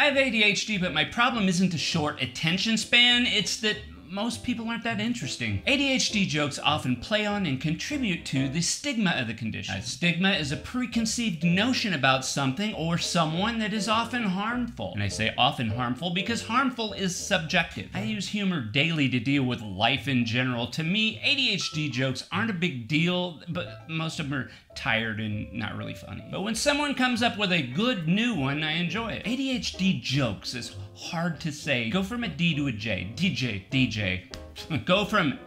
I have ADHD, but my problem isn't a short attention span, it's that most people aren't that interesting. ADHD jokes often play on and contribute to the stigma of the condition. A stigma is a preconceived notion about something or someone that is often harmful. And I say often harmful because harmful is subjective. I use humor daily to deal with life in general. To me, ADHD jokes aren't a big deal, but most of them are tired and not really funny. But when someone comes up with a good new one, I enjoy it. ADHD jokes is hard to say. Go from a D to a J. DJ, DJ. Go from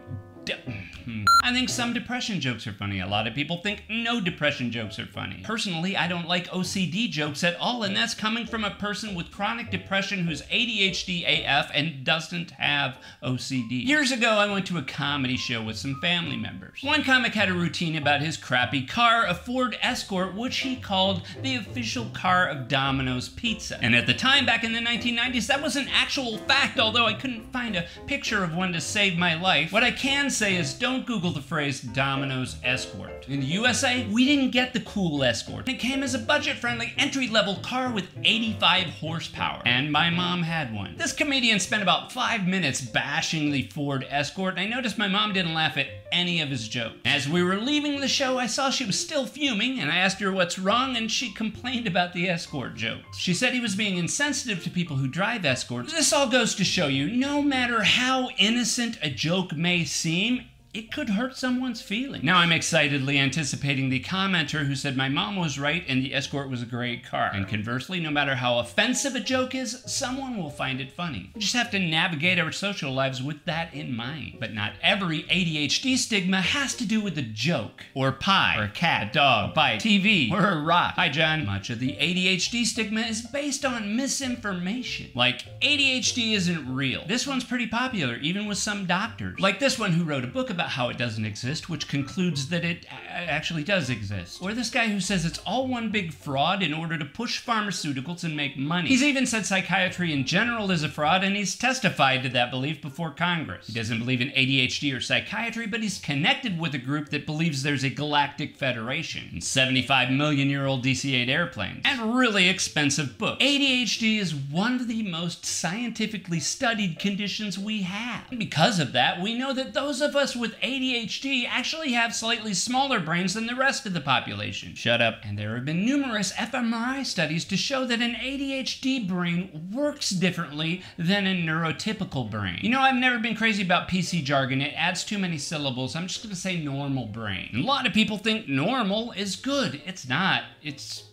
I think some depression jokes are funny. A lot of people think no depression jokes are funny. Personally, I don't like OCD jokes at all, and that's coming from a person with chronic depression who's ADHD AF and doesn't have OCD. Years ago, I went to a comedy show with some family members. One comic had a routine about his crappy car, a Ford Escort, which he called the official car of Domino's Pizza. And at the time, back in the 1990s, that was an actual fact, although I couldn't find a picture of one to save my life. What I can say is don't Google the phrase Domino's Escort. In the USA, we didn't get the cool Escort. It came as a budget-friendly entry-level car with 85 horsepower, and my mom had one. This comedian spent about five minutes bashing the Ford Escort, and I noticed my mom didn't laugh at any of his jokes. As we were leaving the show, I saw she was still fuming, and I asked her what's wrong, and she complained about the Escort jokes. She said he was being insensitive to people who drive Escorts. This all goes to show you, no matter how innocent a joke may seem, name it could hurt someone's feelings. Now I'm excitedly anticipating the commenter who said my mom was right and the Escort was a great car. And conversely, no matter how offensive a joke is, someone will find it funny. We just have to navigate our social lives with that in mind. But not every ADHD stigma has to do with a joke, or pie, or a cat, a dog, a bite, TV, or a rock. Hi, John. Much of the ADHD stigma is based on misinformation. Like, ADHD isn't real. This one's pretty popular, even with some doctors. Like this one who wrote a book about about how it doesn't exist, which concludes that it uh, actually does exist. Or this guy who says it's all one big fraud in order to push pharmaceuticals and make money. He's even said psychiatry in general is a fraud, and he's testified to that belief before Congress. He doesn't believe in ADHD or psychiatry, but he's connected with a group that believes there's a galactic federation, and 75 million year old DC 8 airplanes, and really expensive books. ADHD is one of the most scientifically studied conditions we have. And because of that, we know that those of us with ADHD actually have slightly smaller brains than the rest of the population. Shut up. And there have been numerous fMRI studies to show that an ADHD brain works differently than a neurotypical brain. You know, I've never been crazy about PC jargon. It adds too many syllables. I'm just gonna say normal brain. And a lot of people think normal is good. It's not. It's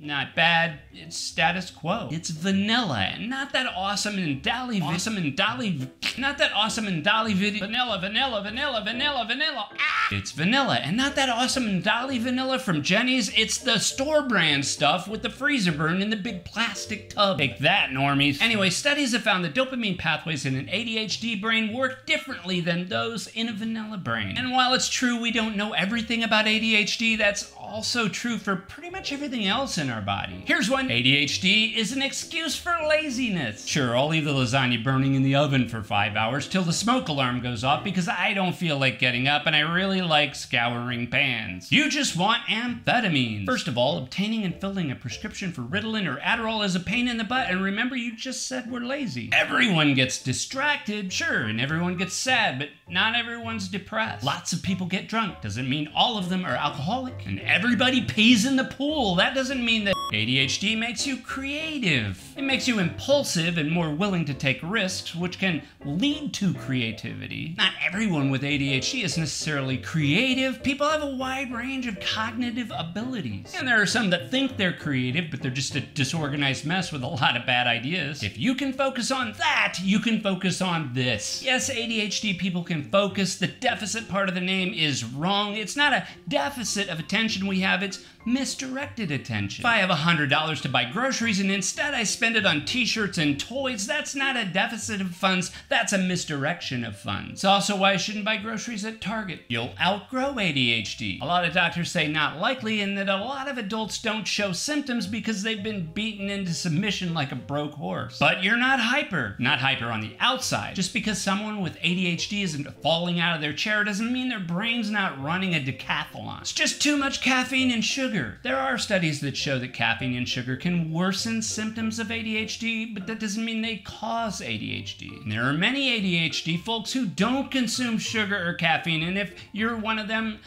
not bad. It's status quo. It's vanilla. And not that awesome and dolly awesome and dolly not that awesome and dolly video vanilla vanilla vanilla vanilla vanilla. Ah! It's vanilla and not that awesome and dolly vanilla from Jenny's. It's the store brand stuff with the freezer burn in the big plastic tub. Take that, normies. Anyway, studies have found that dopamine pathways in an ADHD brain work differently than those in a vanilla brain. And while it's true we don't know everything about ADHD, that's also true for pretty much everything else in our body. Here's one ADHD is an excuse for laziness. Sure, I'll leave the lasagna burning in the oven for five hours till the smoke alarm goes off because I don't feel like getting up and I really like scouring pans. You just want amphetamines. First of all, obtaining and filling a prescription for Ritalin or Adderall is a pain in the butt, and remember, you just said we're lazy. Everyone gets distracted, sure, and everyone gets sad, but not everyone's depressed. Lots of people get drunk. Doesn't mean all of them are alcoholic. And everybody pees in the pool. That doesn't mean that ADHD makes you creative. It makes you impulsive and more willing to take risks, which can lead to creativity. Not everyone with ADHD is necessarily creative. People have a wide range of cognitive abilities. And there are some that think they're creative, but they're just a disorganized mess with a lot of bad ideas. If you can focus on that, you can focus on this. Yes, ADHD people can focus. The deficit part of the name is wrong. It's not a deficit of attention we have, it's misdirected attention. If I have $100 to buy groceries and instead I spend it on t-shirts and toys, that's not a deficit of funds, that's a misdirection of funds. It's also why I shouldn't buy groceries at Target. You'll outgrow ADHD. A lot of doctors say not likely and that a lot of adults don't show symptoms because they've been beaten into submission like a broke horse. But you're not hyper. Not hyper on the outside. Just because someone with ADHD isn't falling out of their chair doesn't mean their brain's not running a decathlon. It's just too much caffeine and sugar sugar. There are studies that show that caffeine and sugar can worsen symptoms of ADHD, but that doesn't mean they cause ADHD. And there are many ADHD folks who don't consume sugar or caffeine, and if you're one of them,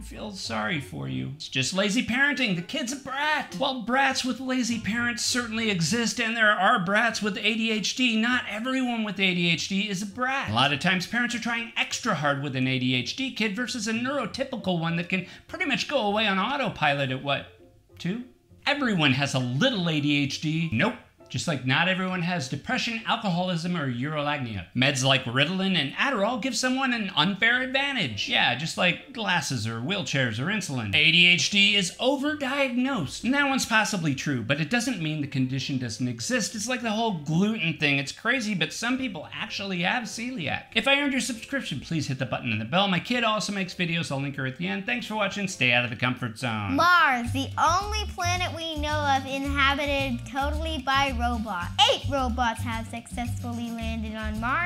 I feel sorry for you. It's just lazy parenting. The kid's a brat. Well, brats with lazy parents certainly exist, and there are brats with ADHD. Not everyone with ADHD is a brat. A lot of times, parents are trying extra hard with an ADHD kid versus a neurotypical one that can pretty much go away on autopilot at what, two? Everyone has a little ADHD. Nope. Just like not everyone has depression, alcoholism, or urolagnia. Meds like Ritalin and Adderall give someone an unfair advantage. Yeah, just like glasses or wheelchairs or insulin. ADHD is overdiagnosed. And that one's possibly true, but it doesn't mean the condition doesn't exist. It's like the whole gluten thing. It's crazy, but some people actually have celiac. If I earned your subscription, please hit the button and the bell. My kid also makes videos. I'll link her at the end. Thanks for watching. Stay out of the comfort zone. Mars, the only planet we know of inhabited totally by robots. Eight robots have successfully landed on Mars.